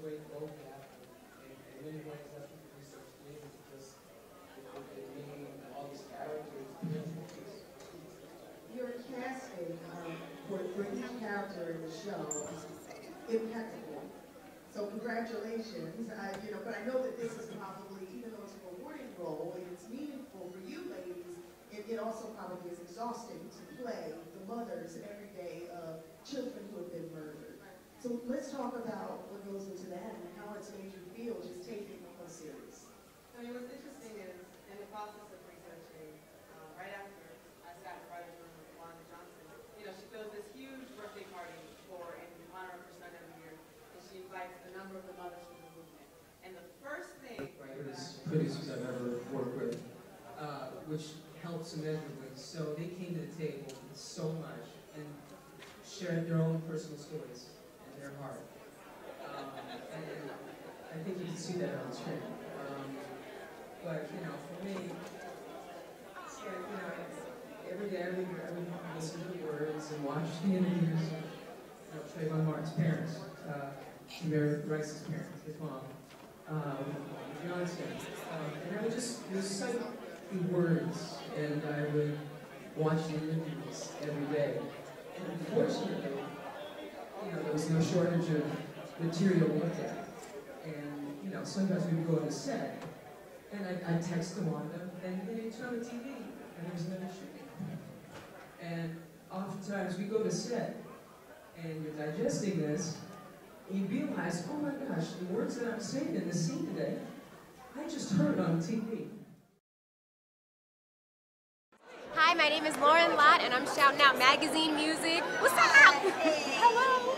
both have, and in many ways, that's the research is just, it, it made all these characters, Your casting um, for, for each character in the show is impeccable. So congratulations. I, you know, but I know that this is probably, even though it's a rewarding role and it's meaningful for you ladies, it, it also probably is exhausting to play the mothers every day of children who have been murdered. So let's talk about what goes into that and how it's made you feel just taking a series. I mean, what's interesting is, in the process of researching, uh, right after I sat in writer's room with Wanda Johnson, you know, she throws this huge birthday party for, in honor of her son every year, and she invites a number of the mothers from the movement. And the first thing writers, producers I've ever worked with, uh, which helps immeasurably. So they came to the table with so much and shared their own personal stories and their heart. Um, and I think you can see that on screen. Um, but, you know, for me, it's like, you know, every day I would, I would listen to the words and watch the interviews of Trayvon Martin's parents, uh, Tamir Rice's parents, his mom, um, Johnson. Um, and I would just recite the words, and I would watch the interviews every day. And unfortunately, you know, there was no shortage of material to look at. And, you know, sometimes we would go on the set, and I'd, I'd text them on them, and they'd turn on the TV, and there was another shooting. And oftentimes we go to set, and you're digesting this, and you realize, oh my gosh, the words that I'm saying in the scene today, I just heard on TV. Hi, my name is Loren Lott, and I'm shouting out Magazine Muzic. What's up? Hello.